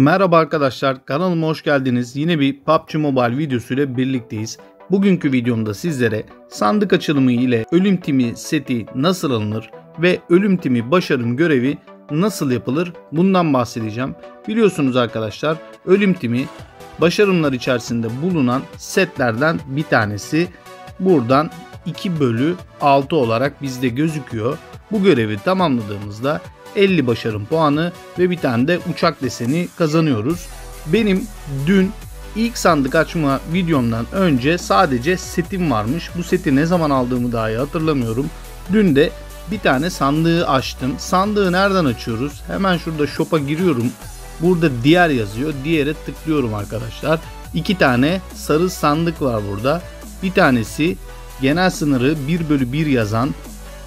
Merhaba arkadaşlar kanalıma hoş geldiniz. Yine bir PUBG Mobile videosuyla birlikteyiz. Bugünkü videomda sizlere sandık açılımı ile ölüm timi seti nasıl alınır ve ölüm timi başarım görevi nasıl yapılır bundan bahsedeceğim. Biliyorsunuz arkadaşlar ölüm timi başarımlar içerisinde bulunan setlerden bir tanesi. Buradan 2 bölü 6 olarak bizde gözüküyor. Bu görevi tamamladığımızda 50 başarım puanı ve bir tane de uçak deseni kazanıyoruz. Benim dün ilk sandık açma videomdan önce sadece setim varmış. Bu seti ne zaman aldığımı dahi hatırlamıyorum. Dün de bir tane sandığı açtım. Sandığı nereden açıyoruz? Hemen şurada shop'a giriyorum. Burada diğer yazıyor. Diğere tıklıyorum arkadaşlar. İki tane sarı sandık var burada. Bir tanesi genel sınırı 1 bölü 1 yazan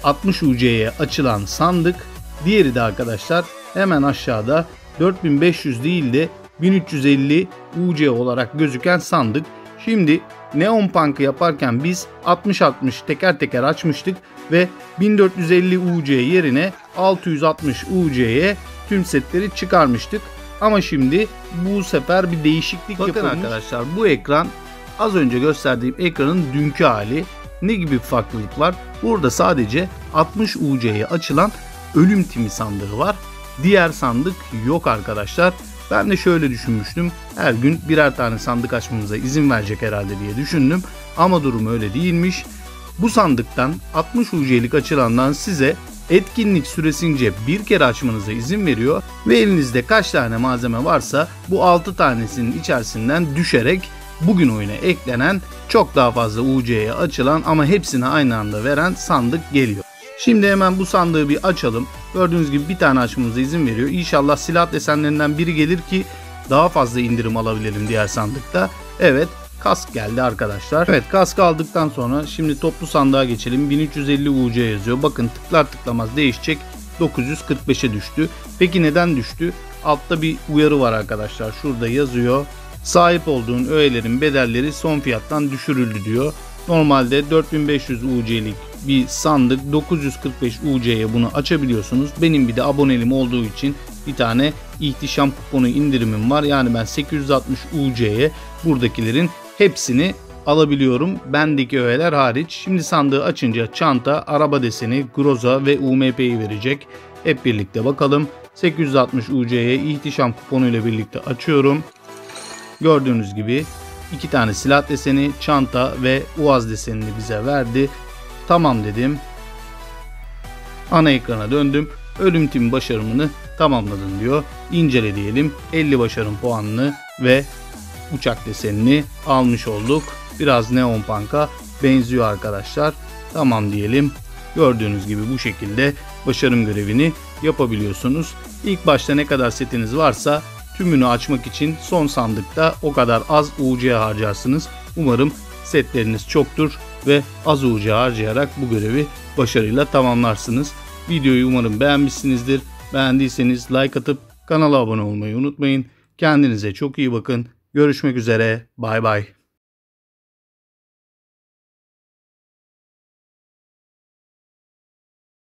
60 UC'ye açılan sandık. Diğeri de arkadaşlar hemen aşağıda 4500 değil de 1350 UC olarak gözüken sandık. Şimdi Neon Punk'ı yaparken biz 60-60 teker teker açmıştık ve 1450 UC yerine 660 UC'ye tüm setleri çıkarmıştık. Ama şimdi bu sefer bir değişiklik Bakın yapılmış. arkadaşlar bu ekran az önce gösterdiğim ekranın dünkü hali. Ne gibi bir farklılık var? Burada sadece 60 UC'ye açılan ölüm timi sandığı var. Diğer sandık yok arkadaşlar. Ben de şöyle düşünmüştüm. Her gün birer tane sandık açmamıza izin verecek herhalde diye düşündüm. Ama durum öyle değilmiş. Bu sandıktan 60 UC'lik açılandan size etkinlik süresince bir kere açmanıza izin veriyor ve elinizde kaç tane malzeme varsa bu 6 tanesinin içerisinden düşerek bugün oyuna eklenen çok daha fazla UC'ye açılan ama hepsini aynı anda veren sandık geliyor. Şimdi hemen bu sandığı bir açalım. Gördüğünüz gibi bir tane açmamıza izin veriyor. İnşallah silah desenlerinden biri gelir ki daha fazla indirim alabilelim diğer sandıkta. Evet kask geldi arkadaşlar. Evet kask aldıktan sonra şimdi toplu sandığa geçelim. 1350 UC yazıyor. Bakın tıklar tıklamaz değişecek. 945'e düştü. Peki neden düştü? Altta bir uyarı var arkadaşlar. Şurada yazıyor. Sahip olduğun öğelerin bedelleri son fiyattan düşürüldü diyor. Normalde 4500 UC'lik bir sandık 945 UC'ye bunu açabiliyorsunuz. Benim bir de abonelim olduğu için bir tane ihtişam kuponu indirimim var. Yani ben 860 UC'ye buradakilerin hepsini alabiliyorum. Bendeki öğeler hariç. Şimdi sandığı açınca çanta, araba deseni, groza ve UMP'yi verecek. Hep birlikte bakalım. 860 UC'ye ihtişam kuponu ile birlikte açıyorum. Gördüğünüz gibi iki tane silah deseni, çanta ve uaz desenini bize verdi. Tamam dedim. Ana ekrana döndüm. Ölüm tim başarımını tamamladın diyor. İncele diyelim. 50 başarım puanını ve uçak desenini almış olduk. Biraz Neon Punk'a benziyor arkadaşlar. Tamam diyelim. Gördüğünüz gibi bu şekilde başarım görevini yapabiliyorsunuz. İlk başta ne kadar setiniz varsa tümünü açmak için son sandıkta o kadar az UC harcarsınız. Umarım setleriniz çoktur ve az UC harcayarak bu görevi başarıyla tamamlarsınız. Videoyu umarım beğenmişsinizdir. Beğendiyseniz like atıp kanala abone olmayı unutmayın. Kendinize çok iyi bakın. Görüşmek üzere. Bay bay.